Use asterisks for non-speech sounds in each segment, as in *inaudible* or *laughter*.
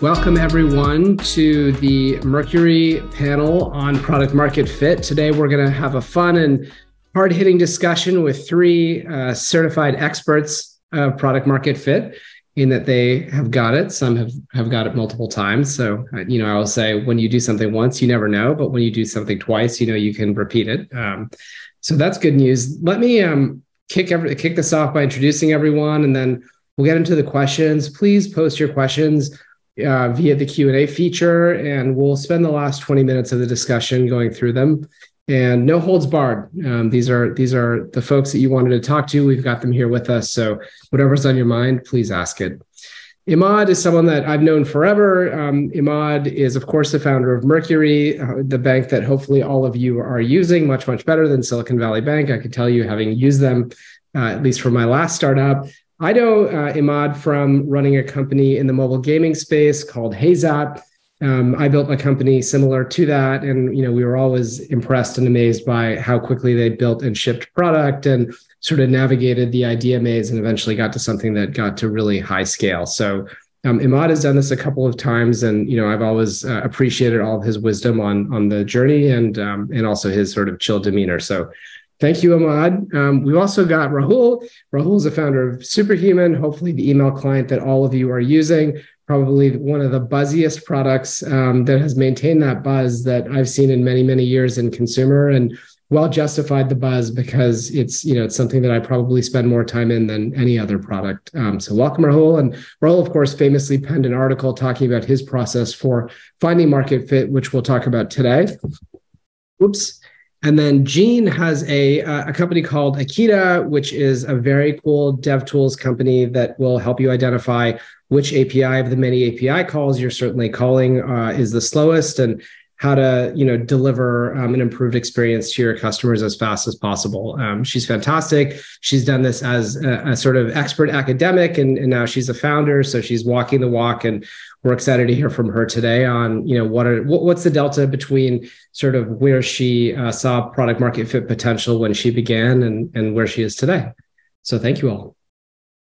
Welcome, everyone, to the Mercury panel on product market fit. Today, we're going to have a fun and hard hitting discussion with three uh, certified experts of product market fit in that they have got it. Some have, have got it multiple times. So, uh, you know, I will say when you do something once, you never know, but when you do something twice, you know, you can repeat it. Um, so that's good news. Let me um, kick every, kick this off by introducing everyone, and then we'll get into the questions. Please post your questions uh, via the Q&A feature, and we'll spend the last 20 minutes of the discussion going through them. And no holds barred. Um, these are these are the folks that you wanted to talk to. We've got them here with us. So whatever's on your mind, please ask it. Immad is someone that I've known forever. Um, Immad is, of course, the founder of Mercury, uh, the bank that hopefully all of you are using much, much better than Silicon Valley Bank. I can tell you, having used them, uh, at least for my last startup, I know uh, Immad from running a company in the mobile gaming space called HeyZap. Um, I built a company similar to that, and you know we were always impressed and amazed by how quickly they built and shipped product and sort of navigated the idea maze and eventually got to something that got to really high scale. So um, Immad has done this a couple of times, and you know I've always uh, appreciated all of his wisdom on on the journey and um, and also his sort of chill demeanor. So Thank you, Immad. Um, we've also got Rahul. Rahul is the founder of Superhuman, hopefully the email client that all of you are using. Probably one of the buzziest products um, that has maintained that buzz that I've seen in many, many years in consumer and well justified the buzz because it's you know it's something that I probably spend more time in than any other product. Um, so welcome Rahul and Rahul of course famously penned an article talking about his process for finding market fit, which we'll talk about today. Oops. And then Jean has a, a company called Akita, which is a very cool dev tools company that will help you identify which API of the many API calls you're certainly calling uh, is the slowest and how to you know deliver um, an improved experience to your customers as fast as possible. Um, she's fantastic. She's done this as a, a sort of expert academic, and, and, now she's a founder. So she's walking the walk, and we're excited to hear from her today on you know what are what, what's the delta between sort of where she uh, saw product market fit potential when she began and and where she is today. So thank you all.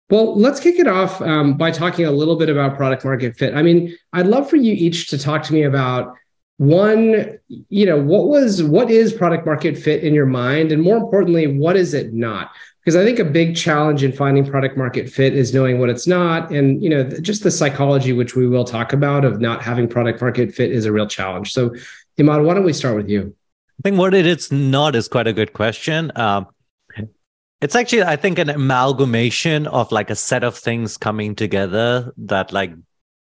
Well, let's kick it off um, by talking a little bit about product market fit. I mean, I'd love for you each to talk to me about one you know what was what is product market fit in your mind and more importantly what is it not because i think a big challenge in finding product market fit is knowing what it's not. And you know just the psychology which we will talk about of not having product market fit is a real challenge. So imad why don't we start with you? I think what it is not is quite a good question. Um, it's actually i think an amalgamation of like a set of things coming together that like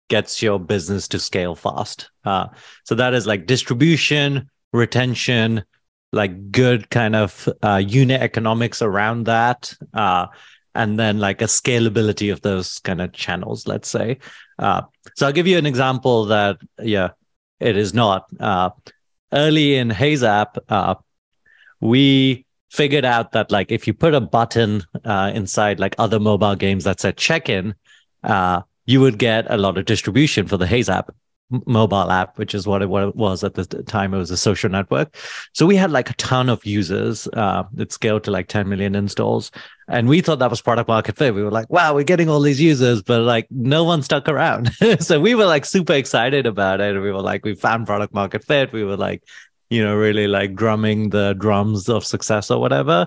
gets your business to scale fast. Uh, so that is like distribution, retention, like good kind of uh, unit economics around that, uh, and then like a scalability of those kind of channels. Let's say. Uh, so I'll give you an example that yeah, it is not. Uh, early in HeyZap, uh, we figured out that like if you put a button inside like other mobile games that said check-in. Uh, you would get a lot of distribution for the HeyZap mobile app, which is what it, what it was at the time. It was a social network. So we had like a ton of users. Uh, it scaled to like 10 million installs. And we thought that was product market fit. We were like, wow, we're getting all these users, but like no one stuck around. *laughs* so we were like super excited about it. We were like, we found product market fit. We were like, you know, really like drumming the drums of success or whatever.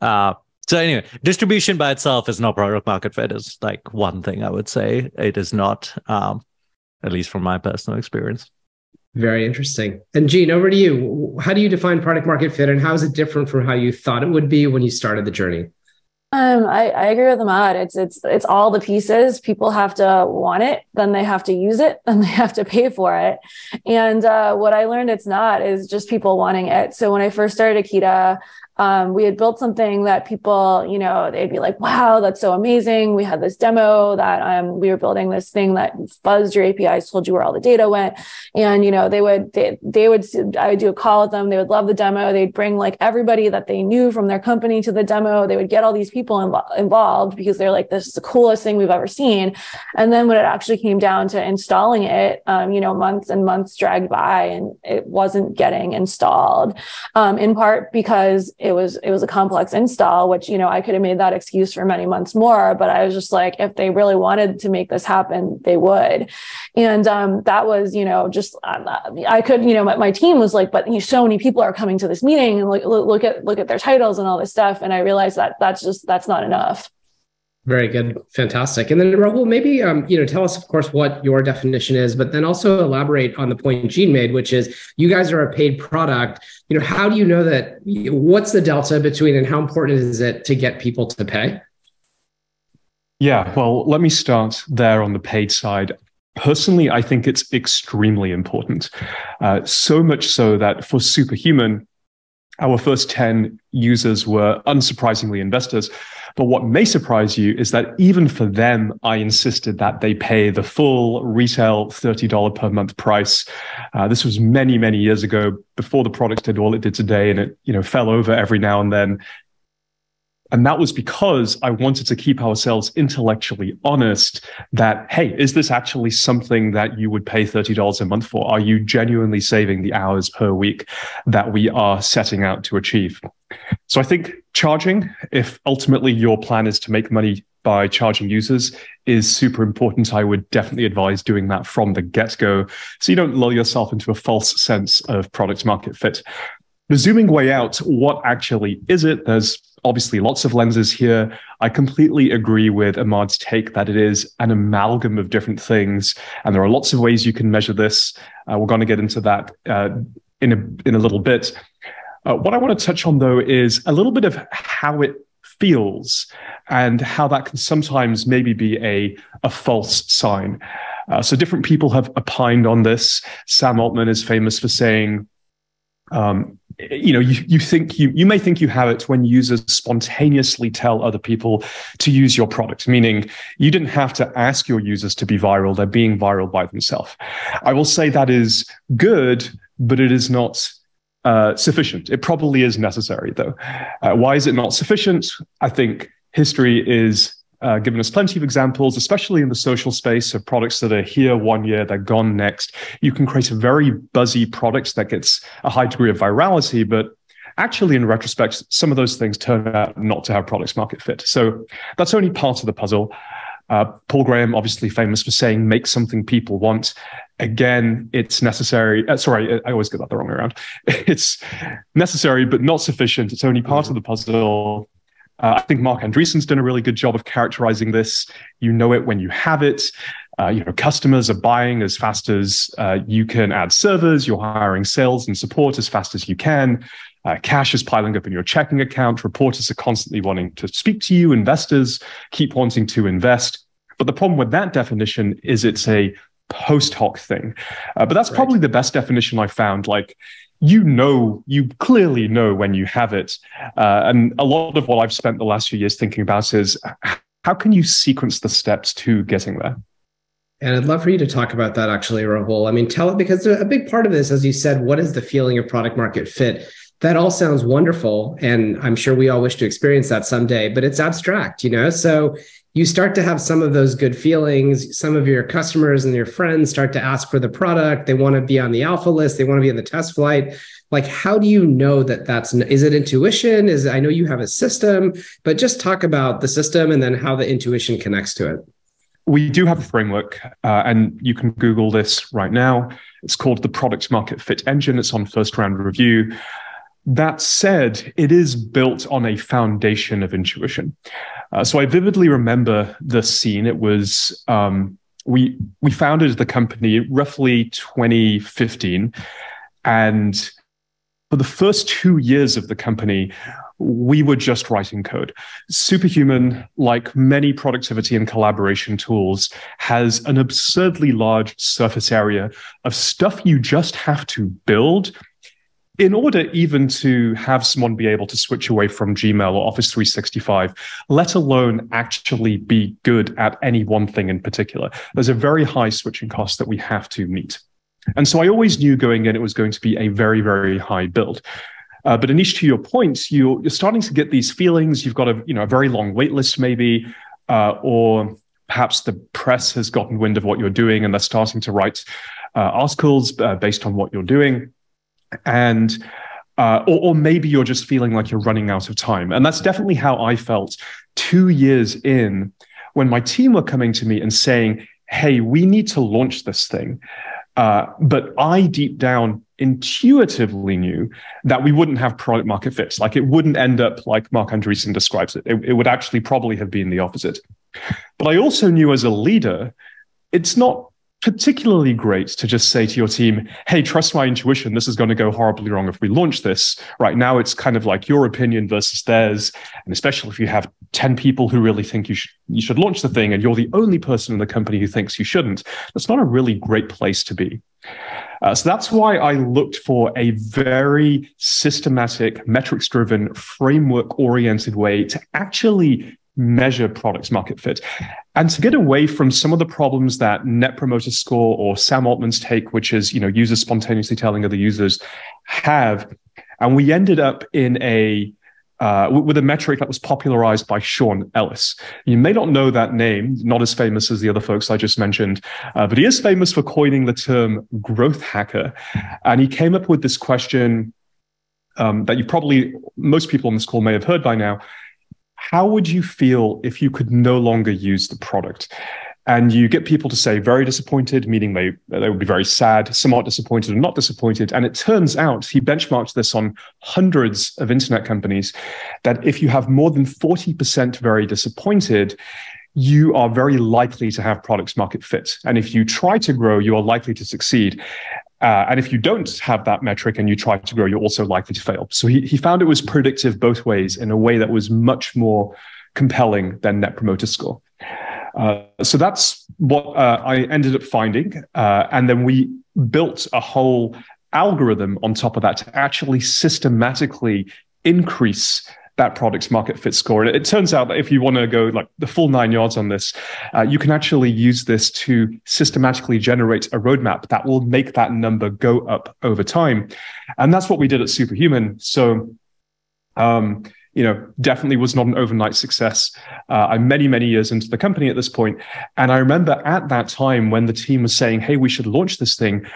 Uh, so anyway, distribution by itself is not product market fit. Is like one thing I would say. It is not, um, at least from my personal experience. Very interesting. And Jean, over to you. How do you define product market fit, and how is it different from how you thought it would be when you started the journey? Um, I, I agree with Immad. It's it's it's all the pieces. People have to want it, then they have to use it, *laughs* then they have to pay for it. And uh, what I learned it's not is just people wanting it. So when I first started Akita, um, we had built something that people, you know, they'd be like, wow, that's so amazing. We had this demo that um, we were building this thing that fuzzed your APIs, told you where all the data went. And, you know, they would, they, they would, I would do a call with them. They would love the demo. They'd bring like everybody that they knew from their company to the demo. They would get all these people inv- involved because they're like, this is the coolest thing we've ever seen. And then when it actually came down to installing it, um, you know, months and months dragged by and it wasn't getting installed, um, in part because was it was a complex install, which you know I could have made that excuse for many months more. But I was just like, if they really wanted to make this happen, they would. And um, that was you know just um, I could you know my, my team was like, but you know, so many people are coming to this meeting and look, look at look at their titles and all this stuff, and I realized that that's just that's not enough. Very good, fantastic. And then Rahul, maybe um, you know, tell us, of course, what your definition is, but then also elaborate on the point Jean made, which is you guys are a paid product. You know, how do you know that? What's the delta between, and how important is it to get people to pay? Yeah, well, let me start there on the paid side. Personally, I think it's extremely important. Uh, so much so that for Superhuman, our first 10 users were unsurprisingly investors. But what may surprise you is that even for them, I insisted that they pay the full retail $30 per month price. Uh, this was many, many years ago before the product did all it did today. And it, you know, fell over every now and then. And that was because I wanted to keep ourselves intellectually honest that, hey, is this actually something that you would pay $30 a month for? Are you genuinely saving the hours per week that we are setting out to achieve? So I think charging, if ultimately your plan is to make money by charging users, is super important. I would definitely advise doing that from the get go so you don't lull yourself into a false sense of product market fit. The zooming way out, what actually is it? There's obviously lots of lenses here. I completely agree with Immad's take that it is an amalgam of different things, and there are lots of ways you can measure this. Uh, we're going to get into that uh, in a in a little bit. Uh, what I want to touch on though is a little bit of how it feels and how that can sometimes maybe be a a false sign. Uh, so different people have opined on this. Sam Altman is famous for saying. Um, you know you, you think you you may think you have it when users spontaneously tell other people to use your product meaning you didn't have to ask your users to be viral they're being viral by themselves. I will say that is good but it is not uh, sufficient. It probably is necessary though. Uh, why is it not sufficient? I think history is uh, given us plenty of examples, especially in the social space of products that are here one year, they're gone next. You can create a very buzzy product that gets a high degree of virality, but actually, in retrospect, some of those things turn out not to have products market fit. So that's only part of the puzzle. Uh, Paul Graham, obviously famous for saying, make something people want. Again, it's necessary. Uh, sorry, I always get that the wrong way around. *laughs* It's necessary, but not sufficient. It's only part of the puzzle. Uh, I think Marc Andreessen's done a really good job of characterizing this. You know it when you have it. Uh, you know, customers are buying as fast as uh, you can add servers. You're hiring sales and support as fast as you can. Uh, cash is piling up in your checking account. Reporters are constantly wanting to speak to you. Investors keep wanting to invest. But the problem with that definition is it's a post hoc thing. Uh, but that's right. probably the best definition I found. Like you know, you clearly know when you have it. Uh, and a lot of what I've spent the last few years thinking about is how can you sequence the steps to getting there? And I'd love for you to talk about that actually, Rahul. I mean, tell it because a big part of this, as you said, what is the feeling of product market fit? That all sounds wonderful. And I'm sure we all wish to experience that someday, but it's abstract, you know? So you start to have some of those good feelings. Some of your customers and your friends start to ask for the product. They want to be on the alpha list. They want to be in the test flight. Like, how do you know that that's, is it intuition? Is I know you have a system, but just talk about the system and then how the intuition connects to it. We do have a framework, uh, and you can Google this right now. It's called the Product Market Fit Engine. It's on first round review. That said, it is built on a foundation of intuition. Uh, so I vividly remember the scene. It was um, we we founded the company roughly 2015, and for the first two years of the company, we were just writing code. Superhuman, like many productivity and collaboration tools, has an absurdly large surface area of stuff you just have to build in order even to have someone be able to switch away from Gmail or Office 365, let alone actually be good at any one thing in particular, there's a very high switching cost that we have to meet. And so I always knew going in it was going to be a very, very high build. Uh, but Anish, to your point, you're, you're starting to get these feelings. You've got a you know a very long wait list, maybe, uh, or perhaps the press has gotten wind of what you're doing and they're starting to write uh, articles uh, based on what you're doing. And Uh, or, or, maybe you're just feeling like you're running out of time. And that's definitely how I felt two years in when my team were coming to me and saying, Hey, we need to launch this thing. Uh, but I deep down intuitively knew that we wouldn't have product market fits. Like it wouldn't end up like Marc Andreessen describes it. it. It would actually probably have been the opposite. But I also knew as a leader, it's not particularly great to just say to your team, hey, trust my intuition. This is going to go horribly wrong if we launch this. Right now, it's kind of like your opinion versus theirs. And especially if you have 10 people who really think you should, you should launch the thing and you're the only person in the company who thinks you shouldn't, that's not a really great place to be. Uh, so that's why I looked for a very systematic, metrics driven, framework oriented way to actually measure products market fit and to get away from some of the problems that net promoter score or sam altman's take which is you know users spontaneously telling other users have and we ended up in a uh, with a metric that was popularized by Sean Ellis. You may not know that name, not as famous as the other folks I just mentioned, uh, but he is famous for coining the term growth hacker. And he came up with this question um, that you probably, most people on this call may have heard by now, how would you feel if you could no longer use the product? And you get people to say very disappointed, meaning they, they would be very sad, somewhat disappointed, and not disappointed. And it turns out he benchmarked this on hundreds of internet companies that if you have more than 40% very disappointed, you are very likely to have products market fit. And if you try to grow, you are likely to succeed. Uh, and if you don't have that metric and you try to grow, you're also likely to fail. So he, he found it was predictive both ways in a way that was much more compelling than net promoter score. Uh, so that's what uh, I ended up finding. Uh, and then we built a whole algorithm on top of that to actually systematically increase that product's market fit score. And it turns out that if you want to go like the full nine yards on this, uh, you can actually use this to systematically generate a roadmap that will make that number go up over time. And that's what we did at Superhuman. So, um, you know, definitely was not an overnight success. Uh, I'm many, many years into the company at this point. And I remember at that time when the team was saying, hey, we should launch this thing,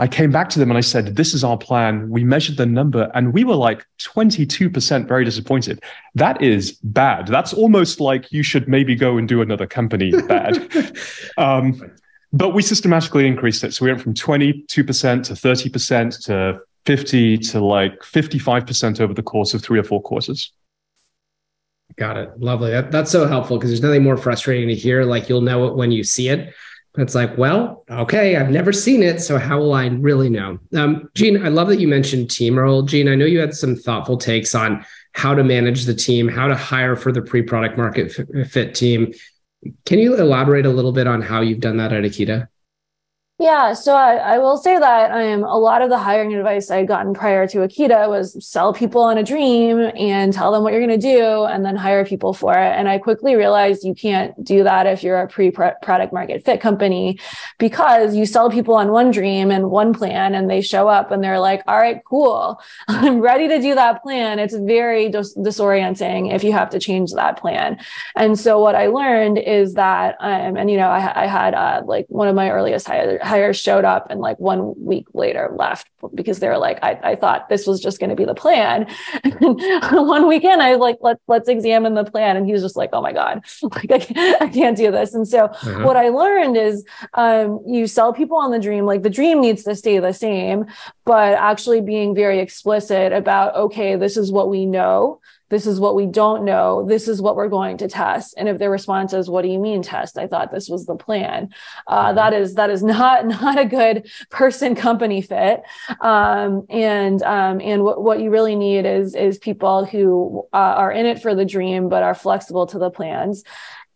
I came back to them and I said, This is our plan. We measured the number and we were like 22% very disappointed. That is bad. That's almost like you should maybe go and do another company bad. *laughs* um, but we systematically increased it. So we went from 22% to 30% to 50 to like 55% over the course of three or four courses. Got it. Lovely. That, that's so helpful because there's nothing more frustrating to hear. Like you'll know it when you see it it's like, well, okay, I've never seen it, so how will I really know? Um, Jean, I love that you mentioned team role. Jean, I know you had some thoughtful takes on how to manage the team, how to hire for the pre-product market fit team. Can you elaborate a little bit on how you've done that at Akita? Yeah, so I, I, will say that um, a lot of the hiring advice I had gotten prior to Akita was sell people on a dream and tell them what you're going to do and then hire people for it. And I quickly realized you can't do that if you're a pre product market fit company because you sell people on one dream and one plan and they show up and they're like, all right, cool, *laughs* I'm ready to do that plan. It's very dis- disorienting if you have to change that plan. And so what I learned is that, um, and you know, I, I had uh, like one of my earliest hires hires showed up and like one week later left because they were like, I, I thought this was just going to be the plan. *laughs* one weekend, I was like, let's let's examine the plan, and he was just like, oh my god, *laughs* like I can't, I can't do this. And so uh-huh. what I learned is, um, you sell people on the dream. Like the dream needs to stay the same, but actually being very explicit about, okay, this is what we know this is what we don't know. This is what we're going to test. And if their response is what do you mean test? I thought this was the plan. Uh, mm-hmm. that is that is *laughs* not not a good person company fit. Um, and um, and what, what you really need is is people who uh, are in it for the dream but are flexible to the plans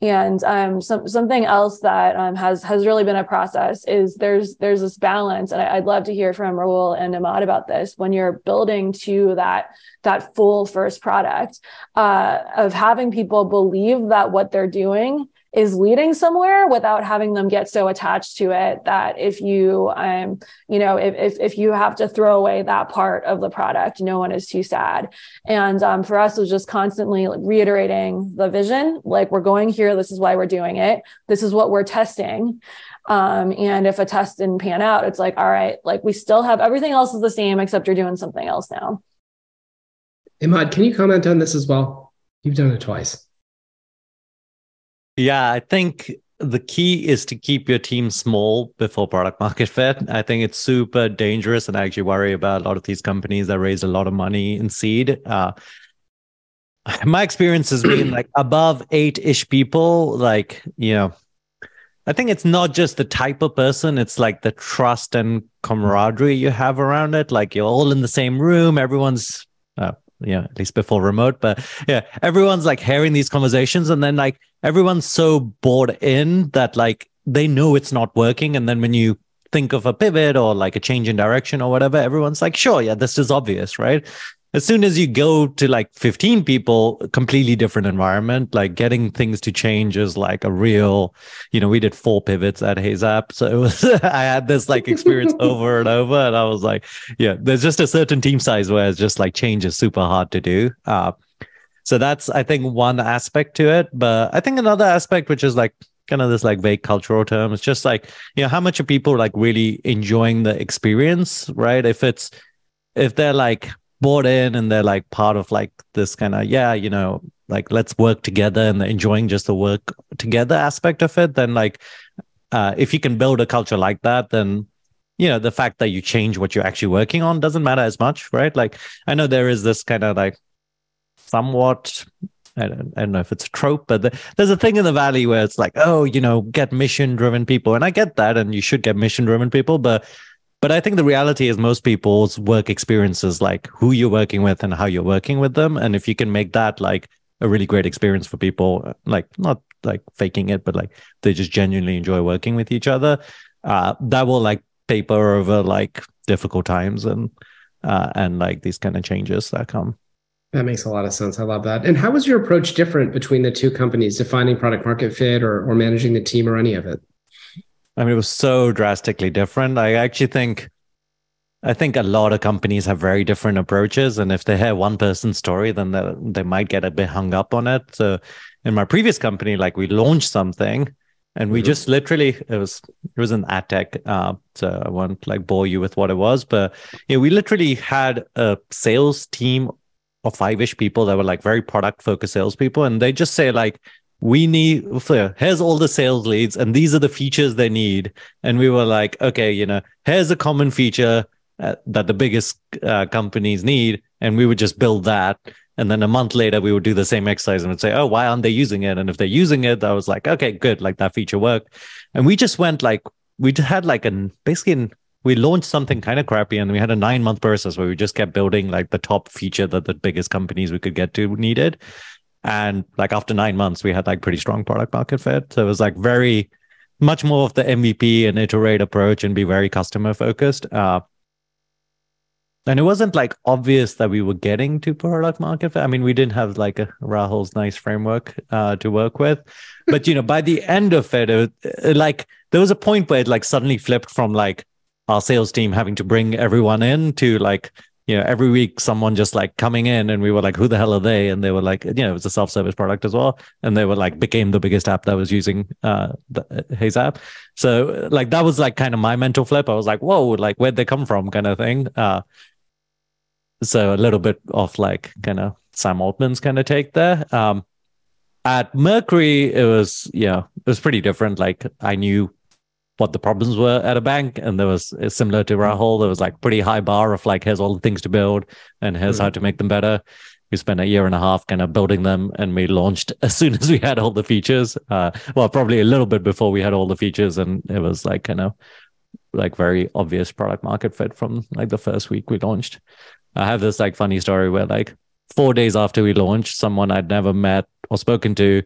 and um, some, something else that um, has has really been a process is there's there's this balance, and I, would love to hear from Rahul and Immad about this. When you're building to that that full first product, uh, of having people believe that what they're doing is leading somewhere without having them get so attached to it that if you um you know if if, if you have to throw away that part of the product no one is too sad and um, for us it was just constantly reiterating the vision like we're going here this is why we're doing it this is what we're testing um, and if a test didn't pan out it's like all right like we still have everything else is the same except you're doing something else now Immad, can you comment on this as well? You've done it twice. Yeah, I think the key is to keep your team small before product market fit. I think it's super dangerous, and I actually worry about a lot of these companies that raise a lot of money in seed. Uh, *laughs* my experience has been like *clears throat* above eight ish people, like, you know, I think it's not just the type of person, it's like the trust and camaraderie you have around it. Like you're all in the same room, everyone's, uh, yeah, at least before remote, but yeah, everyone's like hearing these conversations and then like everyone's so bored in that like they know it's not working. And then when you think of a pivot or like a change in direction or whatever, everyone's like, sure, yeah, this is obvious, right? As soon as you go to like 15 people completely different environment like getting things to change is like a real you know we did four pivots at HeyZap so it was *laughs* i had this like experience *laughs* over and over and i was like yeah there's just a certain team size where it's just like change is super hard to do uh, so that's i think one aspect to it but i think another aspect which is like kind of this like vague cultural term it's just like you know how much are people like really enjoying the experience right? If it's if they're like bought in and they're like part of like this kind of yeah you know like let's work together and enjoying just the work together aspect of it then like uh, if you can build a culture like that then you know the fact that you change what you're actually working on doesn't matter as much right like i know there is this kind of like somewhat I don't, I don't know if it's a trope, but the, there's a thing in the valley where it's like, oh, you know, get mission driven people. And I get that. And you should get mission driven people. But but I think the reality is most people's work experiences like who you're working with and how you're working with them. And if you can make that like a really great experience for people, like not like faking it, but like they just genuinely enjoy working with each other, uh, that will like paper over like difficult times and uh, and like these kind of changes that come. That makes a lot of sense. I love that. And how was your approach different between the two companies, defining product market fit or, or managing the team or any of it? I mean, it was so drastically different. I actually think, I think a lot of companies have very different approaches, and if they hear one person's story, then they they might get a bit hung up on it. So, in my previous company, like we launched something, and we mm-hmm. just literally it was it was an ad tech. Uh, so I won't like bore you with what it was, but yeah, we literally had a sales team of five ish people that were like very product focused salespeople, and they just say like we need here's all the sales leads and these are the features they need. And we were like okay you know here's a common feature uh, that the biggest uh, companies need. And we would just build that. And then a month later we would do the same exercise and would say oh why aren't they using it? And if they're using it i was like okay good. Like that feature worked. And we just went like we had like an basically an, we launched something kind of crappy and we had a nine month process where we just kept building like the top feature that the biggest companies we could get to needed and like after nine months, we had like pretty strong product market fit. So it was like very much more of the MVP and iterate approach and be very customer focused. Uh, and it wasn't like obvious that we were getting to product market fit. I mean, we didn't have like a Rahul's nice framework uh, to work with, but you know, by the end of it, it, it, like there was a point where it like suddenly flipped from like our sales team having to bring everyone in to like you know, every week someone just like coming in and we were like, who the hell are they? And they were like, you know, it was a self-service product as well. And they were like, became the biggest app that was using uh, the, HeyZap. So like, that was like kind of my mental flip. I was like, whoa, like where'd they come from kind of thing. Uh, so a little bit of like kind of Sam Altman's kind of take there. Um, at Mercury, it was, yeah, it was pretty different. Like I knew what the problems were at a bank. And there was similar to Rahul, there was like pretty high bar of like, here's all the things to build and here's mm-hmm. how to make them better. We spent a year and a half kind of building them and we launched *laughs* as soon as we had all the features. Uh, well, probably a little bit before we had all the features. And it was like, kind of like very obvious product market fit from like the first week we launched. I have this like funny story where like four days after we launched, someone I'd never met or spoken to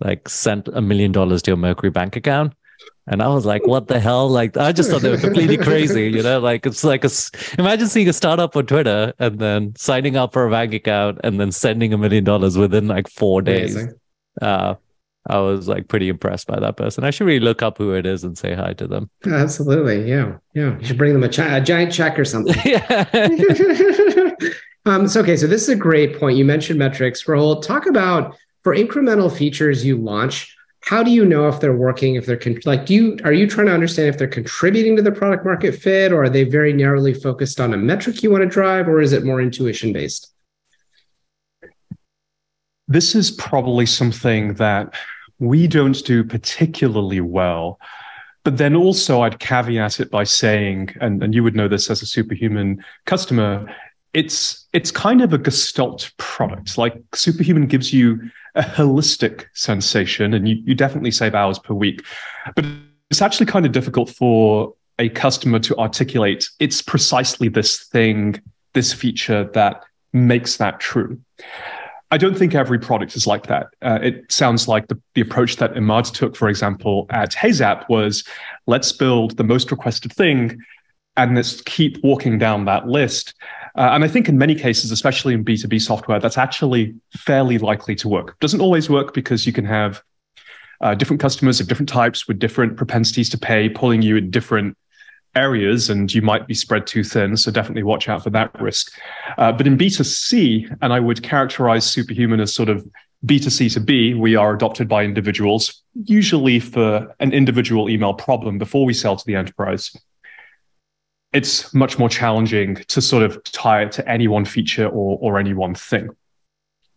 like sent a million dollars to a Mercury bank account and I was like, what the hell? Like, I just thought they were completely crazy, you know? Like, it's like a, imagine seeing a startup on Twitter and then signing up for a bank account and then sending a million dollars within like four days. Uh, I was like pretty impressed by that person. I should really look up who it is and say hi to them. Absolutely. Yeah. Yeah. You should bring them a, ch- a giant check or something. *laughs* yeah. *laughs* um, so, okay. So, this is a great point. You mentioned metrics. Rahul, talk about for incremental features you launch how do you know if they're working if they're con- like do you are you trying to understand if they're contributing to the product market fit or are they very narrowly focused on a metric you want to drive or is it more intuition based this is probably something that we don't do particularly well. But then also, I'd caveat it by saying, and, and you would know this as a superhuman customer, it's it's kind of a gestalt product. Like Superhuman gives you a holistic sensation, and you, you definitely save hours per week. But it's actually kind of difficult for a customer to articulate it's precisely this thing, this feature that makes that true. I don't think every product is like that. Uh, it sounds like the, the approach that Immad took, for example, at Heyzap was let's build the most requested thing and let's keep walking down that list. Uh, and I think in many cases, especially in B2B software, that's actually fairly likely to work. Doesn't always work because you can have uh, different customers of different types with different propensities to pay, pulling you in different areas and you might be spread too thin. So definitely watch out for that risk. Uh, but in B2C, and I would characterize Superhuman as sort of B2C to B, we are adopted by individuals, usually for an individual email problem before we sell to the enterprise. It's much more challenging to sort of tie it to any one feature or, or any one thing.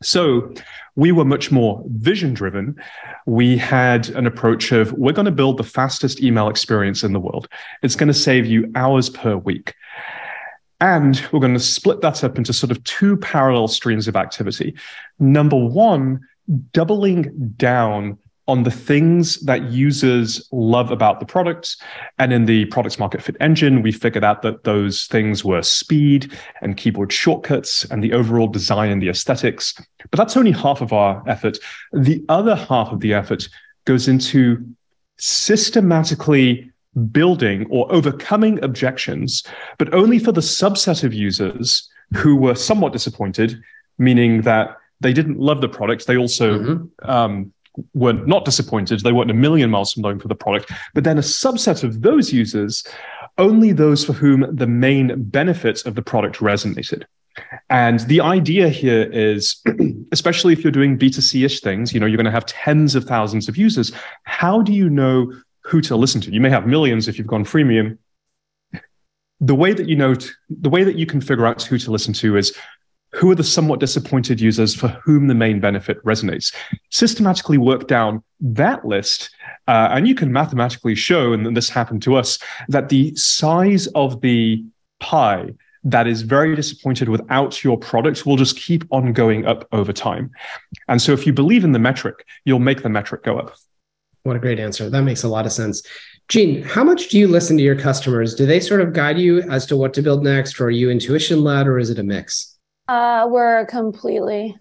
So we were much more vision driven. We had an approach of we're going to build the fastest email experience in the world. It's going to save you hours per week. And we're going to split that up into sort of two parallel streams of activity. Number one, doubling down on the things that users love about the products. And in the products market fit engine, we figured out that those things were speed and keyboard shortcuts and the overall design and the aesthetics. But that's only half of our effort. The other half of the effort goes into systematically building or overcoming objections, but only for the subset of users who were somewhat disappointed, meaning that they didn't love the product. They also mm-hmm. um, were not disappointed. They weren't a million miles from looking for the product. But then a subset of those users, only those for whom the main benefits of the product resonated. And the idea here is, *clears throat* especially if you're doing B2C ish things, you know, you're going to have tens of thousands of users. How do you know who to listen to? You may have millions if you've gone freemium. The way that you know, the way that you can figure out who to listen to is who are the somewhat disappointed users for whom the main benefit resonates? Systematically work down that list. Uh, and you can mathematically show, and this happened to us, that the size of the pie that is very disappointed without your product will just keep on going up over time. And so if you believe in the metric, you'll make the metric go up. What a great answer. That makes a lot of sense. Jean, how much do you listen to your customers? Do they sort of guide you as to what to build next, or are you intuition led, or is it a mix? Uh, we're completely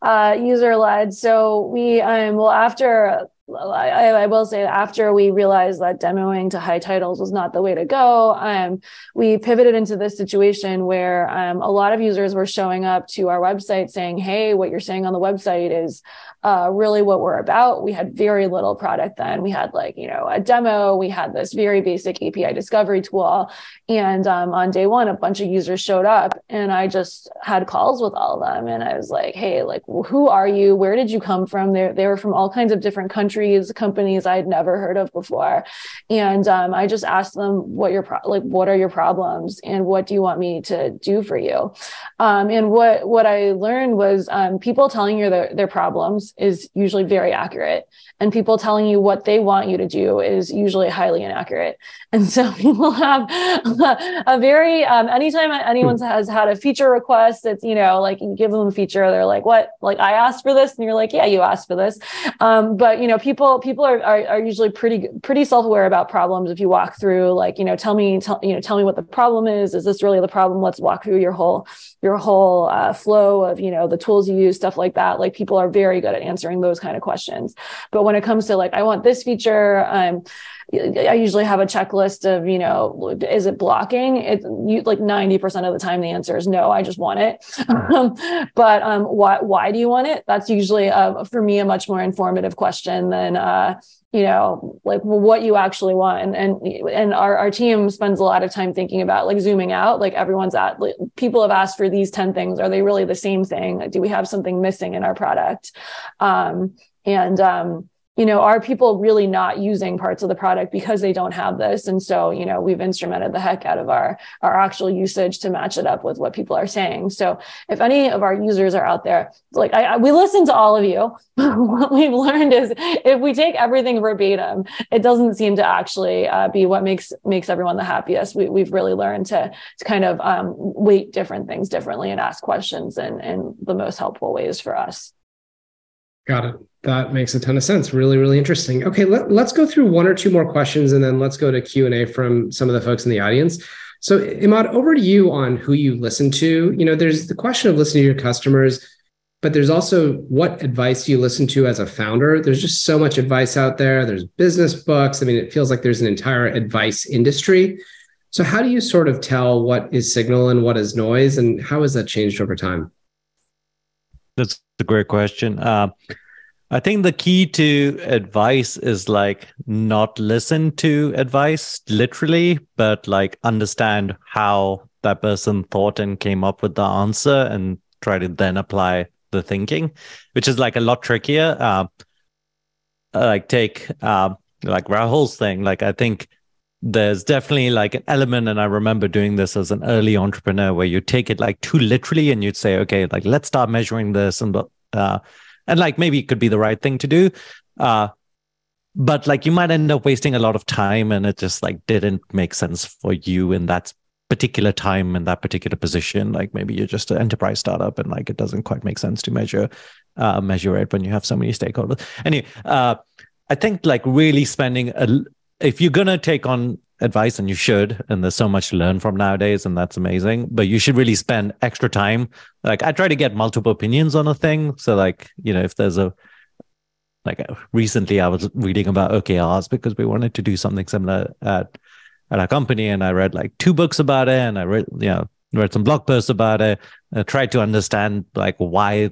uh, user led. So we, um, well, after I, I, will say after we realized that demoing to high titles was not the way to go, um, we pivoted into this situation where um, a lot of users were showing up to our website saying, "Hey, what you're saying on the website is uh, really what we're about. We had very little product then. We had like, you know, a demo, we had this very basic API discovery tool. And um, on day one, a bunch of users showed up and I just had calls with all of them. And I was like, hey, like, who are you? Where did you come from? They, they were from all kinds of different countries, companies I'd never heard of before. And um, I just asked them what your, pro- like, what are your problems and what do you want me to do for you? Um, and what, what I learned was um, people telling you their, their problems is usually very accurate and people telling you what they want you to do is usually highly inaccurate *laughs* and so people have a very um, anytime anyone hmm. has had a feature request it's you know like you give them a feature they're like what like i asked for this and you're like yeah you asked for this um, but you know people people are, are, are usually pretty pretty self-aware about problems if you walk through like you know tell me tell you know tell me what the problem is. Is this really the problem? Let's walk through your whole your whole uh, flow of you know the tools you use stuff like that. Like people are very good at answering those kind of questions. But when it comes to like i want this feature um, I usually have a checklist of, you know, is it blocking? It you, like 90% of the time the answer is no, I just want it. Um, but um, why, why do you want it? That's usually, uh, for me, a much more informative question than, uh, you know, like what you actually want. And, and, and our, our team spends a lot of time thinking about like zooming out, like everyone's at, like, people have asked for these 10 things. Are they really the same thing? Do we have something missing in our product? Um, and, um, you know, are people really not using parts of the product because they don't have this? And so, you know, we've instrumented the heck out of our, our actual usage to match it up with what people are saying. So if any of our users are out there, like I, I, we listen to all of you. *laughs* what we've learned is if we take everything verbatim, it doesn't seem to actually uh, be what makes, makes everyone the happiest. We, we've really learned to, to kind of um, weight different things differently and ask questions in, in the most helpful ways for us. Got it. That makes a ton of sense. Really, really interesting. Okay, let, us go through one or two more questions, and then let's go to Q and A from some of the folks in the audience. So, Immad, over to you on who you listen to. You know, there's the question of listening to your customers, but there's also what advice do you listen to as a founder? There's just so much advice out there. There's business books. I mean, it feels like there's an entire advice industry. So, how do you sort of tell what is signal and what is noise, and how has that changed over time? That's a great question. Uh, I think the key to advice is like not listen to advice literally, but like understand how that person thought and came up with the answer and try to then apply the thinking, which is like a lot trickier. Uh, like take uh, like Rahul's thing. Like I think there's definitely like an element, and I remember doing this as an early entrepreneur where you take it like too literally and you'd say, okay, like let's start measuring this and uh, and like maybe it could be the right thing to do uh but like you might end up wasting a lot of time and it just like didn't make sense for you in that particular time in that particular position. Like maybe you're just an enterprise startup and like it doesn't quite make sense to measure uh measure it when you have so many stakeholders. Anyway uh i think like really spending a if you're gonna take on advice and you should and there's so much to learn from nowadays and that's amazing. But you should really spend extra time. Like i try to get multiple opinions on a thing. So like you know if there's a like uh, recently i was reading about okrs because we wanted to do something similar at at our company and i read like two books about it and i read you know read some blog posts about it I tried to understand like why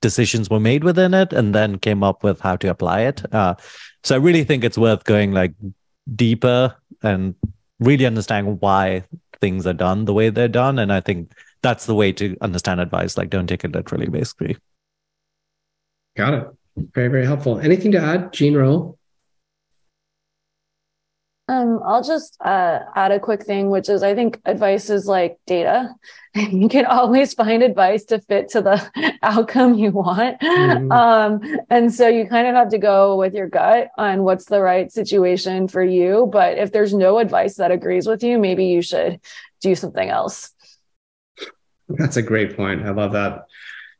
decisions were made within it and then came up with how to apply it. Uh, so i really think it's worth going like deeper and really understand why things are done the way they're done. And I think that's the way to understand advice. Like, don't take it literally, basically. Got it. Very, very helpful. Anything to add, Jean Rahul? Um, I'll just uh, add a quick thing, which is I think advice is like data. *laughs* you can always find advice to fit to the *laughs* outcome you want. Mm-hmm. Um, and so you kind of have to go with your gut on what's the right situation for you. But if there's no advice that agrees with you, maybe you should do something else. That's a great point. I love that.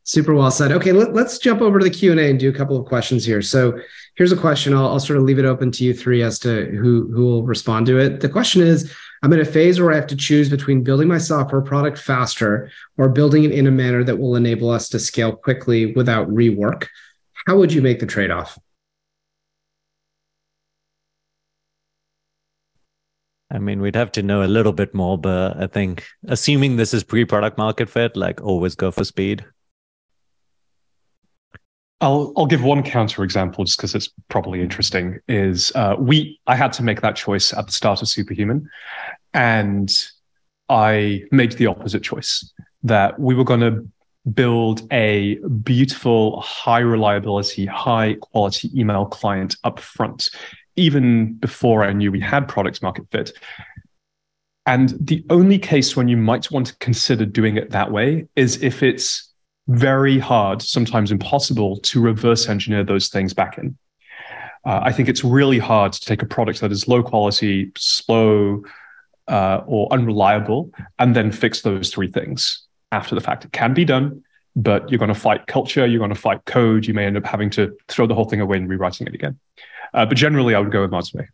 Super well said. Okay, let, us jump over to the Q and do a couple of questions here. So, here's a question. I'll, I'll, sort of leave it open to you three as to who who will respond to it. The question is: I'm in a phase where I have to choose between building my software product faster or building it in a manner that will enable us to scale quickly without rework. How would you make the trade off? I mean, we'd have to know a little bit more, but I think assuming this is pre product market fit, like always go for speed. I'll I'll give one counter example just because it's probably interesting. Is uh, we I had to make that choice at the start of Superhuman, and I made the opposite choice that we were going to build a beautiful, high reliability, high quality email client up front, even before I knew we had product market fit. And the only case when you might want to consider doing it that way is if it's very hard, sometimes impossible, to reverse engineer those things back in. Uh, I think it's really hard to take a product that is low quality, slow, uh, or unreliable, and then fix those three things after the fact. It can be done, but you're going to fight culture, you're going to fight code. You may end up having to throw the whole thing away and rewriting it again. Uh, but generally, I would go with Mod's way.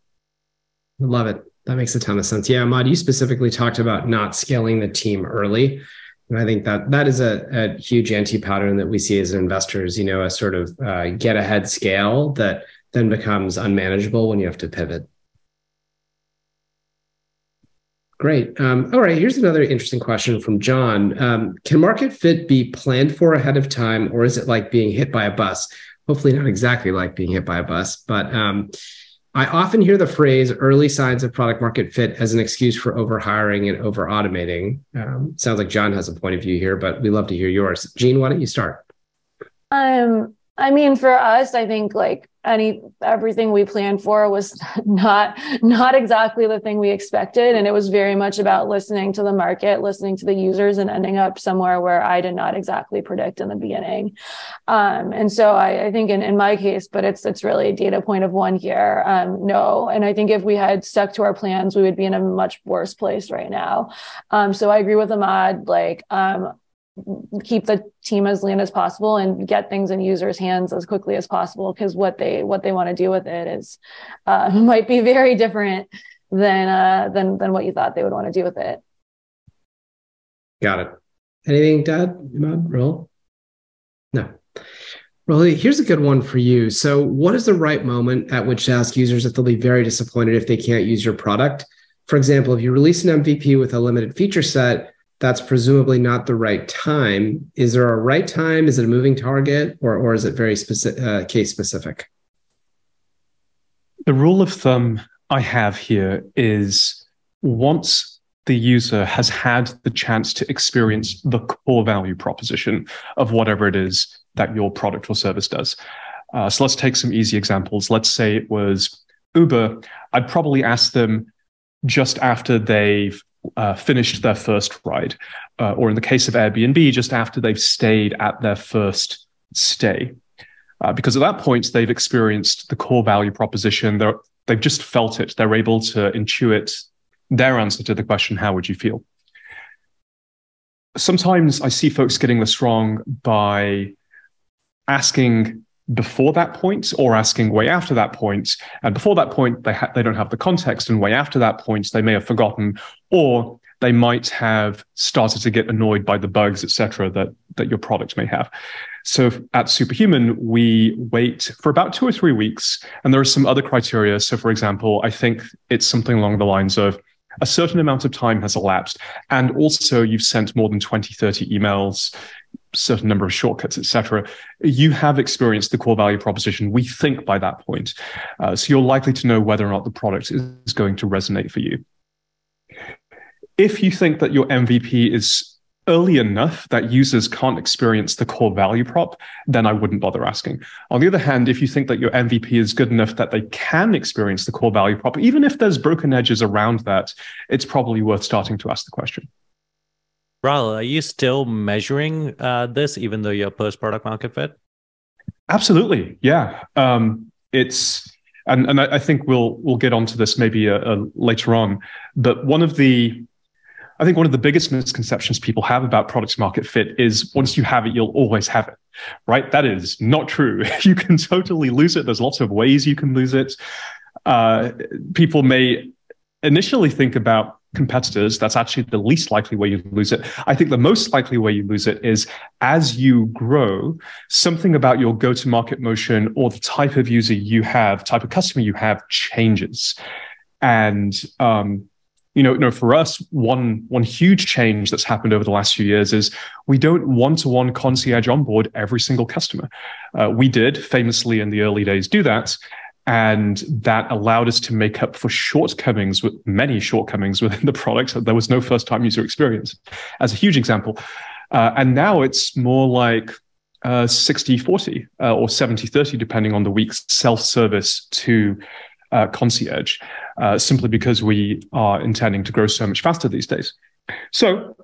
Love it. That makes a ton of sense. Yeah, Mod, you specifically talked about not scaling the team early. And I think that that is a, a huge anti-pattern that we see as investors, you know, a sort of uh, get ahead scale that then becomes unmanageable when you have to pivot. Great. Um, all right. Here's another interesting question from John. Um, can market fit be planned for ahead of time, or is it like being hit by a bus? Hopefully, not exactly like being hit by a bus, but um, I often hear the phrase early signs of product market fit as an excuse for overhiring and over automating. Um, sounds like John has a point of view here, but we love to hear yours. Jean, why don't you start? Um, I mean, for us, I think like any everything we planned for was *laughs* not not exactly the thing we expected, and it was very much about listening to the market, listening to the users, and ending up somewhere where I did not exactly predict in the beginning. Um, and so I, I think in, in my case, but it's it's really a data point of one here. Um, no, and I think if we had stuck to our plans, we would be in a much worse place right now. Um, so I agree with Immad. Like um, keep the team as lean as possible and get things in users hands as quickly as possible because what they what they want to do with it is uh, *laughs* might be very different than uh, than than what you thought they would want to do with it got it anything dad roll no Rahul, here's a good one for you. So, what is the right moment at which to ask users if they'll be very disappointed if they can't use your product? For example, if you release an MVP with a limited feature set, that's presumably not the right time. Is there a right time? Is it a moving target, or or is it very specific, uh, case specific? The rule of thumb I have here is once the user has had the chance to experience the core value proposition of whatever it is that your product or service does. Uh, so let's take some easy examples. Let's say it was Uber. I'd probably ask them just after they've uh, finished their first ride, uh, or in the case of Airbnb, just after they've stayed at their first stay. Uh, because at that point, they've experienced the core value proposition. They're, they've just felt it. They're able to intuit their answer to the question, How would you feel? Sometimes I see folks getting this wrong by asking before that point or asking way after that point. And before that point, they, ha- they don't have the context. And way after that point, they may have forgotten or they might have started to get annoyed by the bugs, etc., that, that your product may have. So at Superhuman, we wait for about two or three weeks. And there are some other criteria. So, for example, I think it's something along the lines of a certain amount of time has elapsed. And also, you've sent more than 20, 30 emails certain number of shortcuts, etc., you have experienced the core value proposition. We think by that point, uh, so you're likely to know whether or not the product is going to resonate for you. If you think that your MVP is early enough that users can't experience the core value prop, then I wouldn't bother asking. On the other hand, if you think that your MVP is good enough that they can experience the core value prop, even if there's broken edges around that, it's probably worth starting to ask the question. Rahul, are you still measuring uh, this, even though you're post product market fit? Absolutely, yeah. Um, it's and and I, think we'll we'll get onto this maybe later on. But one of the I think one of the biggest misconceptions people have about product market fit is once you have it, you'll always have it, right? That is not true. *laughs* You can totally lose it. There's lots of ways you can lose it. Uh, people may initially think about competitors, that's actually the least likely way you lose it. I think the most likely way you lose it is as you grow, something about your go to market motion or the type of user you have, type of customer you have changes. And, um, you know, you know, for us, one one huge change that's happened over the last few years is we don't one to one concierge onboard every single customer. Uh, we did famously in the early days do that, and that allowed us to make up for shortcomings with many shortcomings within *laughs* the product. There was no first time user experience as a huge example. Uh, and now it's more like uh, 60 40 uh, or 70 30, depending on the week's self service to uh, concierge, uh, simply because we are intending to grow so much faster these days. So,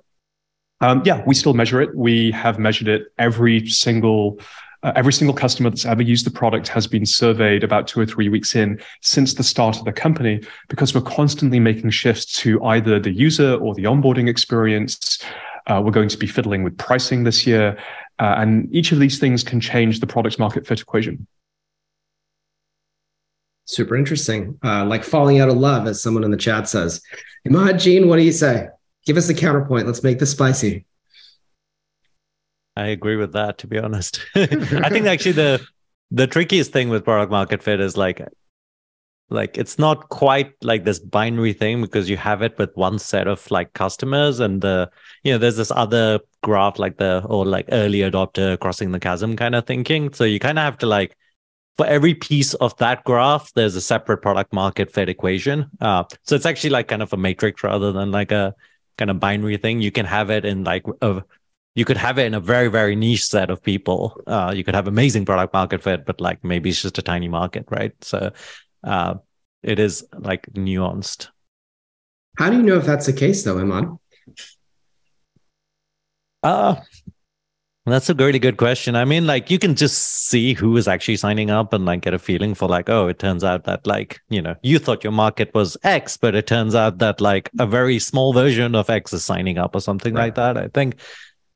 um, yeah, we still measure it. We have measured it every single uh, every single customer that's ever used the product has been surveyed about two or three weeks in since the start of the company because we're constantly making shifts to either the user or the onboarding experience. Uh, we're going to be fiddling with pricing this year. Uh, and each of these things can change the product market fit equation. Super interesting. Uh, like falling out of love, as someone in the chat says. Immad, Jean, what do you say? Give us the counterpoint. Let's make this spicy. I agree with that. To be honest, *laughs* I think actually the the trickiest thing with product market fit is like like it's not quite like this binary thing because you have it with one set of like customers and the you know there's this other graph like the or like early adopter crossing the chasm kind of thinking. So you kind of have to like for every piece of that graph there's a separate product market fit equation. Uh, so it's actually like kind of a matrix rather than like a kind of binary thing. You can have it in like a you could have it in a very very niche set of people uh, you could have amazing product market fit but like maybe it's just a tiny market right so uh, it is like nuanced how do you know if that's the case though Immad uh that's a really good question. I mean, like you can just see who is actually signing up and like get a feeling for like, oh, it turns out that like, you know, you thought your market was X, but it turns out that like a very small version of X is signing up or something right. like that. I think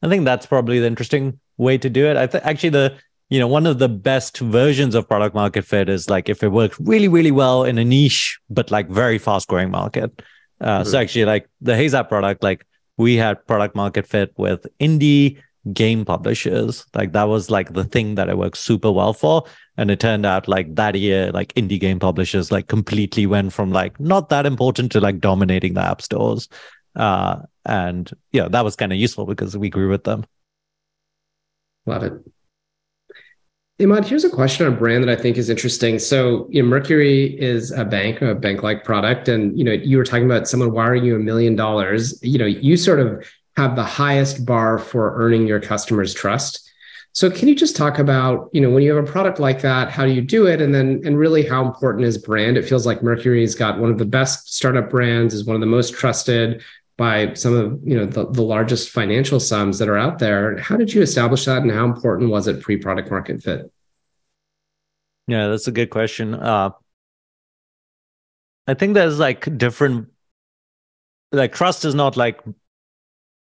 I think that's probably the interesting way to do it. I think actually the you know one of the best versions of product market fit is like if it works really really well in a niche but like very fast growing market. Uh, mm-hmm. So actually like the Heyzap product, like we had product market fit with indie game publishers. Like that was like the thing that it worked super well for. And it turned out like that year, like indie game publishers like completely went from like not that important to like dominating the app stores. Uh, and yeah, that was kind of useful because we grew with them. Love it. Immad, here's a question on brand that I think is interesting. So, you know, Mercury is a bank, a bank-like product, and you know, you were talking about someone wiring you a million dollars. You know, you sort of have the highest bar for earning your customers' trust. So, can you just talk about, you know, when you have a product like that, how do you do it, and then, and really, how important is brand? It feels like Mercury's got one of the best startup brands, is one of the most trusted by some of you know the, the largest financial sums that are out there. How did you establish that and how important was it pre-product market fit? Yeah that's a good question. Uh i think there's like different like trust is not like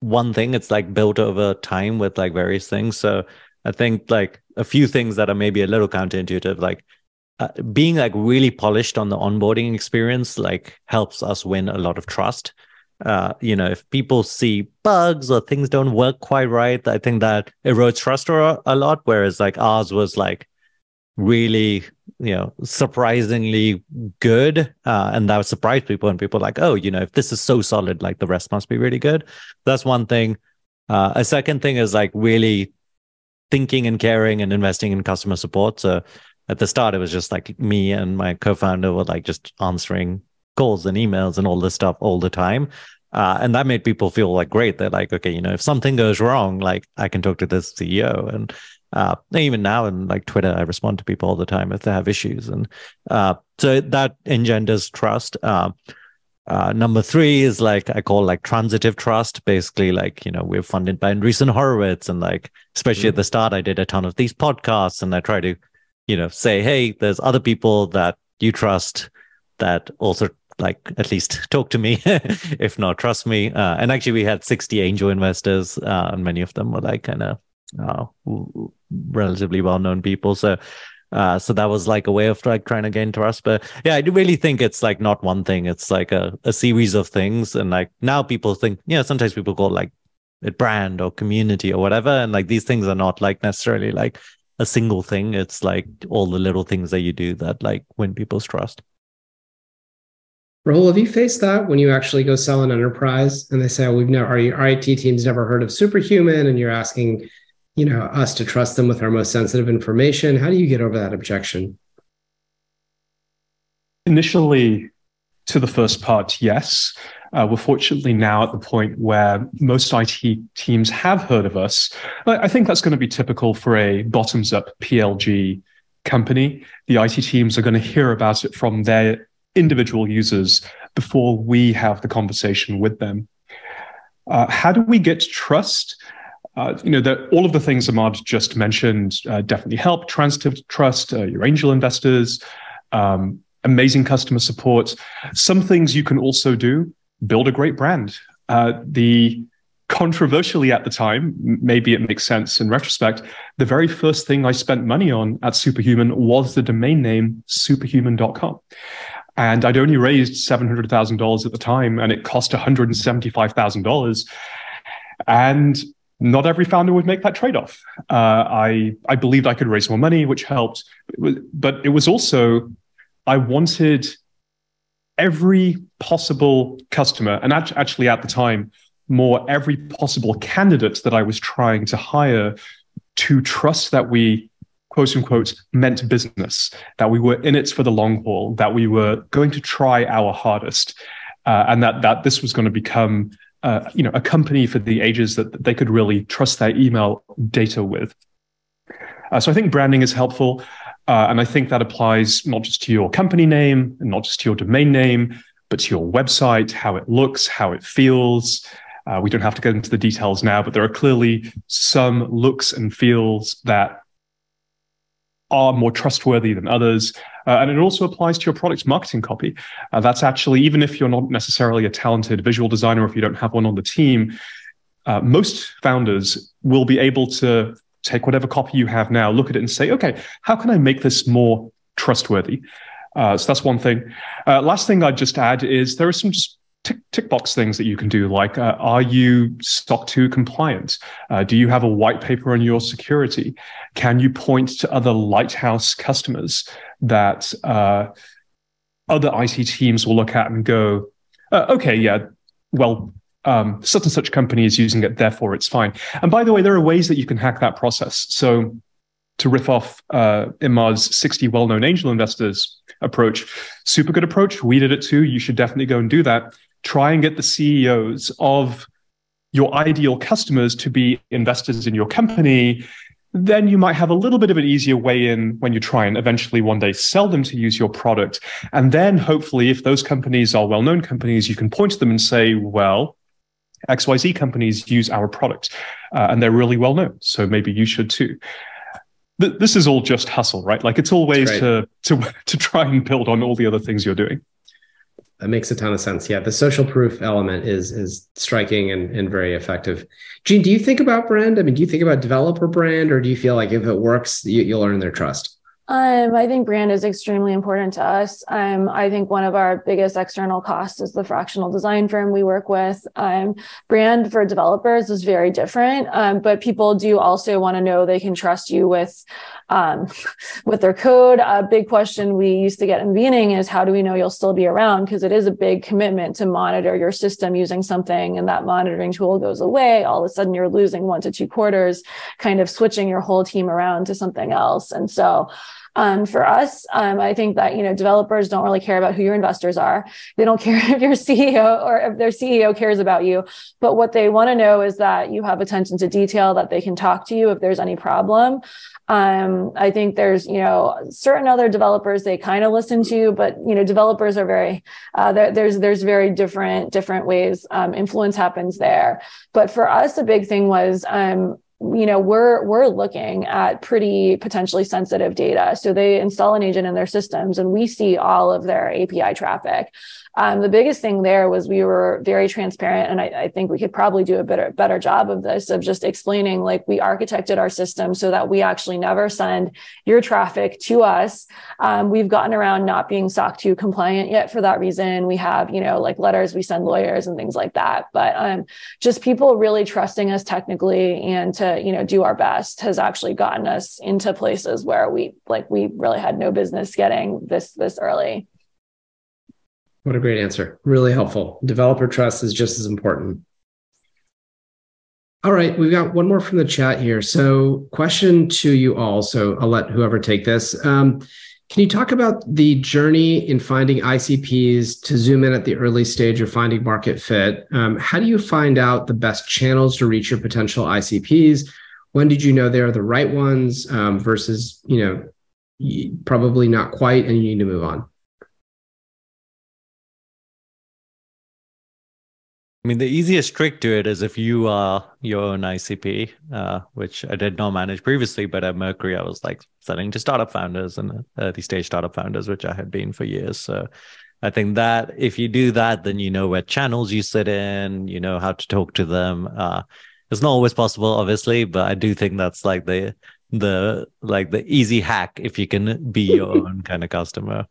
one thing. It's like built over time with like various things. So i think like a few things that are maybe a little counterintuitive like uh, being like really polished on the onboarding experience like helps us win a lot of trust uh, you know, if people see bugs or things don't work quite right, I think that erodes trust a, a lot. Whereas like ours was like really, you know, surprisingly good. Uh, and that would surprise people. And people like, oh, you know, if this is so solid, like the rest must be really good. That's one thing. Uh, a second thing is like really thinking and caring and investing in customer support. So at the start, it was just like me and my co-founder were like just answering calls and emails and all this stuff all the time. Uh, and that made people feel like great. They're like, okay, you know, if something goes wrong, like I can talk to this CEO. And uh, even now in like Twitter, I respond to people all the time if they have issues. And uh, so that engenders trust. Uh, uh, number three is like I call like transitive trust. Basically, like you know we're funded by Andreessen Horowitz, and like especially mm-hmm. at the start, I did a ton of these podcasts, and I try to, you know, say, hey, there's other people that you trust that also like at least talk to me *laughs* if not trust me. Uh, and actually we had 60 angel investors uh, and many of them were like kind of uh, relatively well-known people. So uh, so that was like a way of like trying to gain trust. But yeah i do really think it's like not one thing. It's like a, a series of things. And like now people think you know sometimes people call like it brand or community or whatever. And like these things are not like necessarily like a single thing. It's like all the little things that you do that like win people's trust Rahul, have you faced that when you actually go sell an enterprise and they say, oh, we've never, our, IT team's never heard of Superhuman and you're asking, you know, us to trust them with our most sensitive information. How do you get over that objection? Initially, to the first part, yes. Uh, we're fortunately now at the point where most IT teams have heard of us. I think that's going to be typical for a bottoms up PLG company. The IT teams are going to hear about it from their individual users before we have the conversation with them. Uh, how do we get trust? Uh, you know, that all of the things Immad just mentioned uh, definitely help. Transitive trust, uh, your angel investors, um, amazing customer support. Some things you can also do: build a great brand. Uh, the controversially at the time, maybe it makes sense in retrospect. The very first thing I spent money on at Superhuman was the domain name superhuman.com. And I'd only raised $700,000 at the time, and it cost $175,000. And not every founder would make that trade off. Uh, I, I believed I could raise more money, which helped. But it was also, I wanted every possible customer, and actually at the time, more every possible candidate that I was trying to hire to trust that we quote unquote meant business, that we were in it for the long haul, that we were going to try our hardest, uh, and that that this was going to become uh, you know a company for the ages that, that they could really trust their email data with. Uh, so I think branding is helpful. Uh, and I think that applies not just to your company name not just to your domain name, but to your website, how it looks, how it feels. Uh, we don't have to get into the details now, but there are clearly some looks and feels that are more trustworthy than others. Uh, and it also applies to your product marketing copy. Uh, that's actually, even if you're not necessarily a talented visual designer, if you don't have one on the team, uh, most founders will be able to take whatever copy you have now, look at it and say, okay, how can I make this more trustworthy? Uh, so that's one thing. Uh, last thing I'd just add is there are some just tick, tick box things that you can do, like uh, are you SOC 2 compliant? Uh, do you have a white paper on your security? Can you point to other lighthouse customers that uh, other IT teams will look at and go, uh, okay, yeah, well, um, such and such company is using it, therefore it's fine. And by the way, there are ways that you can hack that process. So to riff off uh, Immad's 60 well-known angel investors approach, super good approach. We did it too. You should definitely go and do that. Try and get the CEOs of your ideal customers to be investors in your company. Then you might have a little bit of an easier way in when you try and eventually one day sell them to use your product. And then hopefully, if those companies are well known companies, you can point to them and say, well, XYZ companies use our product uh, and they're really well known. So maybe you should too. Th- this is all just hustle, right? Like it's all ways to, to, *laughs* to try and build on all the other things you're doing. That makes a ton of sense. Yeah, the social proof element is is striking and, and very effective. Jean, do you think about brand? I mean, do you think about developer brand, or do you feel like if it works, you, you'll earn their trust? Um, I think brand is extremely important to us. Um, I think one of our biggest external costs is the fractional design firm we work with. Um, brand for developers is very different, um, but people do also want to know they can trust you with um, *laughs* with their code. A big question we used to get in the beginning is how do we know you'll still be around? Because it is a big commitment to monitor your system using something, and that monitoring tool goes away. All of a sudden, you're losing one to two quarters, kind of switching your whole team around to something else, and so. Um, for us, um, I think that you know developers don't really care about who your investors are. They don't *laughs* care if your CEO or if their CEO cares about you. But what they want to know is that you have attention to detail, that they can talk to you if there's any problem. Um, I think there's you know certain other developers they kind of listen to, but you know developers are very uh, there's there's very different different ways um, influence happens there. But for us, the big thing was um, you know we're we're looking at pretty potentially sensitive data so they install an agent in their systems and we see all of their api traffic um, the biggest thing there was we were very transparent, and I, I, think we could probably do a better better job of this of just explaining like we architected our system so that we actually never send your traffic to us. Um, we've gotten around not being SOC 2 compliant yet for that reason. We have you know like letters we send lawyers and things like that, but um, just people really trusting us technically and to you know do our best has actually gotten us into places where we like we really had no business getting this this early. What a great answer. Really helpful. Developer trust is just as important. All right, we've got one more from the chat here. So, question to you all. So, I'll let whoever take this. Um, can you talk about the journey in finding ICPs to zoom in at the early stage of finding market fit? Um, how do you find out the best channels to reach your potential ICPs? When did you know they are the right ones um, versus, you know, probably not quite and you need to move on? I mean, the easiest trick to it is if you are your own ICP, uh, which I did not manage previously, but at Mercury, I was like selling to startup founders and early stage startup founders, which I had been for years. So I think that if you do that, then you know where channels you sit in, you know how to talk to them. Uh, it's not always possible, obviously, but I do think that's like the the like the easy hack if you can be your *laughs* own kind of customer.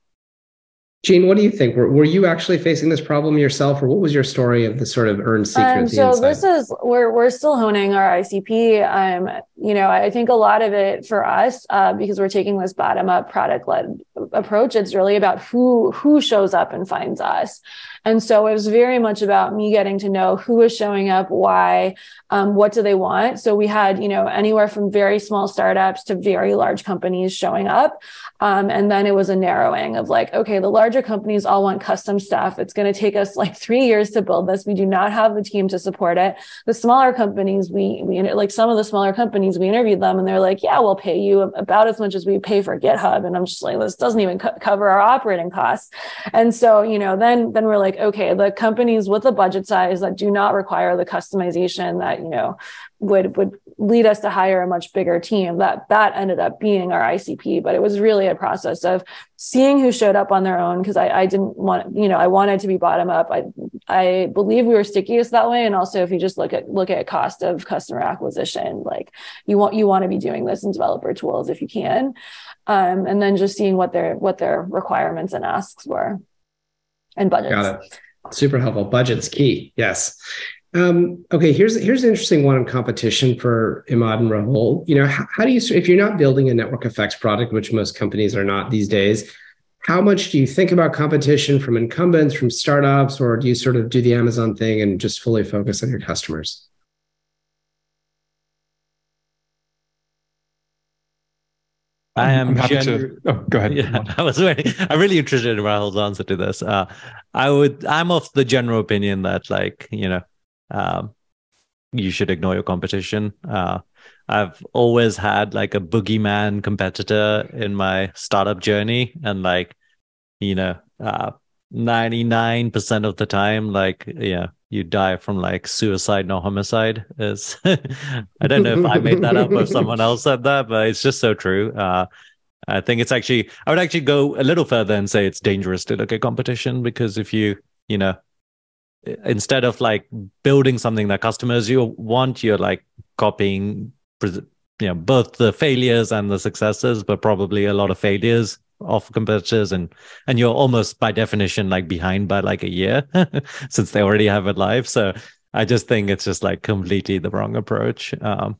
Jean, what do you think? Were, were you actually facing this problem yourself, or what was your story of the sort of earned secret? Um, so this is we're we're still honing our ICP. Um, you know, I think a lot of it for us uh, because we're taking this bottom up product led approach it's really about who who shows up and finds us and so it was very much about me getting to know who is showing up, why, um, what do they want. So we had, you know, anywhere from very small startups to very large companies showing up. Um, and then it was a narrowing of like, okay, the larger companies all want custom stuff. It's going to take us like three years to build this. We do not have the team to support it. The smaller companies, we, we like some of the smaller companies, we interviewed them and they're like, yeah, we'll pay you about as much as we pay for GitHub. And I'm just like, this doesn't even co- cover our operating costs. And so, you know, then, then we're like, okay, the companies with a budget size that do not require the customization that, you know, would would lead us to hire a much bigger team that that ended up being our icp but it was really a process of seeing who showed up on their own because I, I didn't want you know i wanted to be bottom up. I i believe we were stickiest that way. And also if you just look at look at cost of customer acquisition like you want you want to be doing this in developer tools if you can um, and then just seeing what their what their requirements and asks were and budgets. Got it. Super helpful. Budget's key. Yes. Um, okay, here's here's an interesting one on competition for Immad and Rahul. You know, how, how, do you if you're not building a network effects product, which most companies are not these days, how much do you think about competition from incumbents, from startups, or do you sort of do the Amazon thing and just fully focus on your customers? I am. I'm happy to. Oh, go ahead. *laughs* Yeah, I was waiting. I'm really interested in Rahul's answer to this. Uh, I would. I'm of the general opinion that, like, you know, um, you should ignore your competition. Uh, I've always had like a boogeyman competitor in my startup journey, and like, you know, uh, 99% of the time, like, yeah, you die from like suicide, no homicide. Is *laughs* I don't know if I made that up or someone else said that, but it's just so true. Uh, I think it's actually, I would actually go a little further and say it's dangerous to look at competition because if you, you know, instead of like building something that customers you want, you're like copying, you know, both the failures and the successes, but probably a lot of failures of competitors and and you're almost by definition like behind by like a year *laughs* since they already have it live. So i just think it's just like completely the wrong approach. Um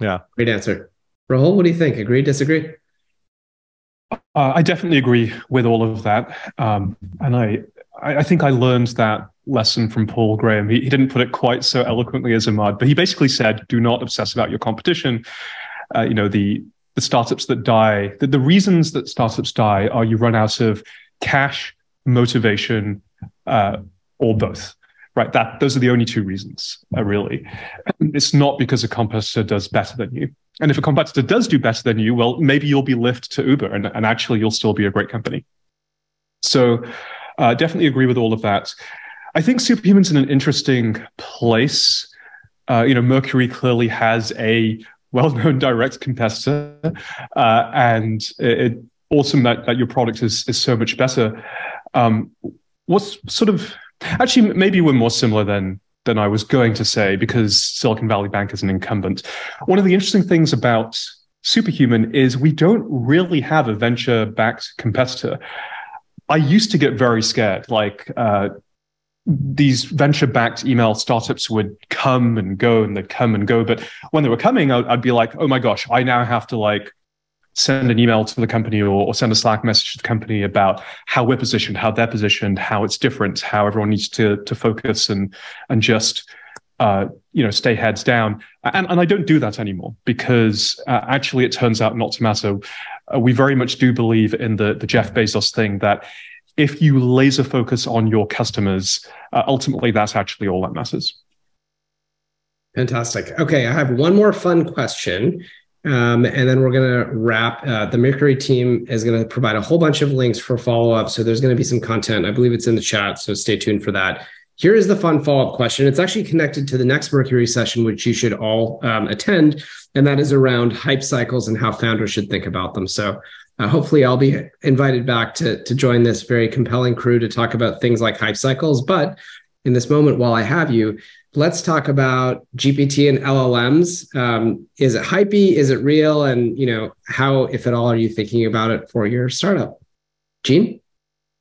yeah. Great answer. Rahul what do you think? Agree disagree? Uh, i definitely agree with all of that. Um and i i think i learned that lesson from paul graham. He, he didn't put it quite so eloquently as Immad but he basically said do not obsess about your competition. Uh, you know the the startups that die, the, the reasons that startups die are you run out of cash, motivation, uh, or both. Right, that those are the only two reasons, uh, really. It's not because a competitor does better than you. And if a competitor does do better than you, well, maybe you'll be Lyft to Uber, and, and actually you'll still be a great company. So, uh, definitely agree with all of that. I think Superhuman's in an interesting place. Uh, you know, Mercury clearly has a well-known direct competitor, uh, and it, it, awesome that, that your product is is so much better. Um, what's sort of actually maybe we're more similar than than I was going to say because Silicon Valley Bank is an incumbent. One of the interesting things about Superhuman is we don't really have a venture-backed competitor. I used to get very scared, like. Uh, these venture backed email startups would come and go and they'd come and go. But when they were coming, I'd, I'd, be like, oh my gosh, I now have to like send an email to the company or, or, send a Slack message to the company about how we're positioned, how they're positioned, how it's different, how everyone needs to, to focus and, and just, uh, you know, stay heads down. And, and I don't do that anymore because uh, actually it turns out not to matter. Uh, we very much do believe in the, the Jeff Bezos thing that if you laser focus on your customers, uh, ultimately that's actually all that matters. Fantastic. Okay, I have one more fun question. Um, and then we're going to wrap. Uh, the Mercury team is going to provide a whole bunch of links for follow up. So there's going to be some content. I believe it's in the chat. So stay tuned for that. Here is the fun follow up question. It's actually connected to the next Mercury session, which you should all um, attend. And that is around hype cycles and how founders should think about them. So uh, hopefully, I'll be invited back to, to join this very compelling crew to talk about things like hype cycles. But in this moment, while I have you, let's talk about GPT and LLMs. Um, is it hypey? Is it real? And you know, how, if at all, are you thinking about it for your startup? Jean?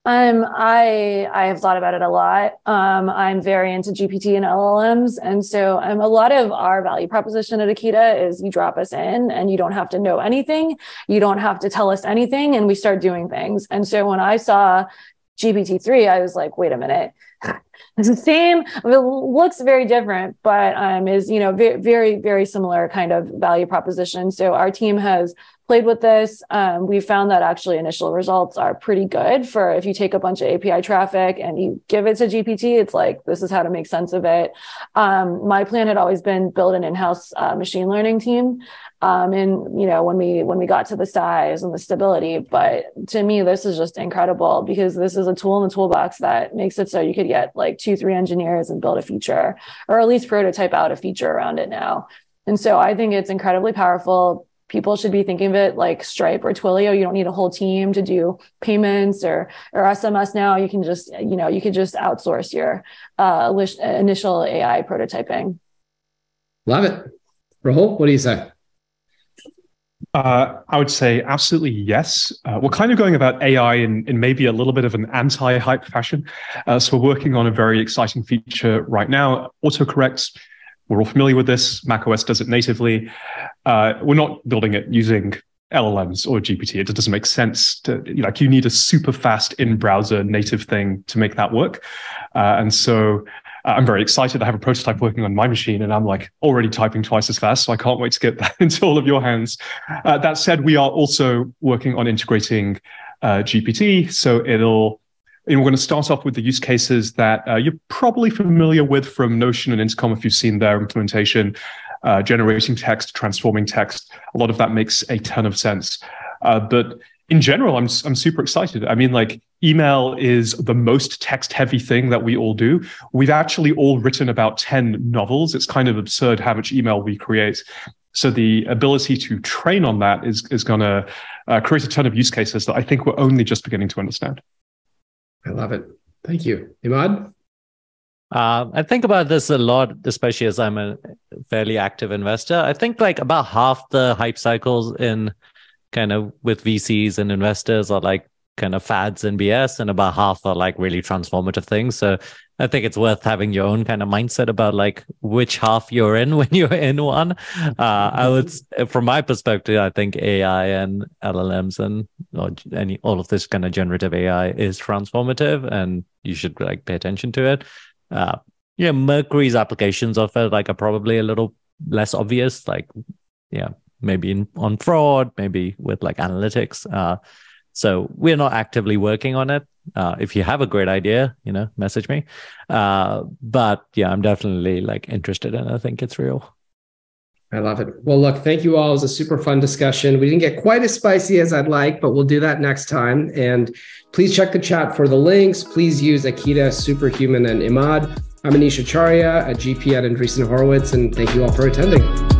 Um, I I have thought about it a lot. Um, I'm very into GPT and LLMs, and so um, a lot of our value proposition at Akita is you drop us in, and you don't have to know anything, you don't have to tell us anything, and we start doing things. And so when I saw GPT three, I was like, wait a minute, it's *laughs* the same. It looks very different, but um, is you know very very very similar kind of value proposition. So our team has played with this. Um, we found that actually initial results are pretty good for if you take a bunch of API traffic and you give it to GPT, it's like, this is how to make sense of it. Um, my plan had always been build an in-house uh, machine learning team. Um, and you know, when we when we got to the size and the stability, but to me, this is just incredible because this is a tool in the toolbox that makes it so you could get like two, three engineers and build a feature, or at least prototype out a feature around it now. And so I think it's incredibly powerful people should be thinking of it like Stripe or Twilio. You don't need a whole team to do payments or or SMS now. You can just you know you could just outsource your uh, initial AI prototyping. Love it, Rahul. What do you say? Uh, I would say absolutely yes. Uh, we're kind of going about AI in, in maybe a little bit of an anti hype fashion. Uh, so we're working on a very exciting feature right now. Autocorrect we're all familiar with this. macOS does it natively. Uh, we're not building it using LLMs or GPT. It doesn't make sense to like you need a super fast in-browser native thing to make that work. Uh, and so uh, I'm very excited. I have a prototype working on my machine, and I'm like already typing twice as fast. So I can't wait to get *laughs* that into all of your hands. Uh, that said, we are also working on integrating uh, GPT, so it'll and we're going to start off with the use cases that uh, you're probably familiar with from Notion and Intercom if you've seen their implementation, uh, generating text, transforming text. A lot of that makes a ton of sense. Uh, but in general, I'm, I'm super excited. I mean, like, email is the most text heavy thing that we all do. We've actually all written about 10 novels. It's kind of absurd how much email we create. So the ability to train on that is, is going to uh, create a ton of use cases that I think we're only just beginning to understand. I love it. Thank you. Immad? Uh, I think about this a lot, especially as I'm a fairly active investor. I think like about half the hype cycles in kind of with VCs and investors are like kind of fads and BS, and about half are like really transformative things. So I think it's worth having your own kind of mindset about like which half you're in *laughs* when you're in one. Uh, I would, from my perspective, I think AI and LLMs and or any all of this kind of generative AI is transformative, and you should like pay attention to it. Uh, yeah, Mercury's applications of it like are probably a little less obvious, like yeah, maybe in, on fraud, maybe with like analytics. Uh, so we're not actively working on it. Uh, if you have a great idea, you know, message me. Uh, but yeah, I'm definitely like interested and I think it's real. I love it. Well, look, thank you all. It was a super fun discussion. We didn't get quite as spicy as I'd like, but we'll do that next time. And please check the chat for the links. Please use Akita, Superhuman, and Immad. I'm Anisha Acharya a GP at Andreessen Horowitz, and thank you all for attending.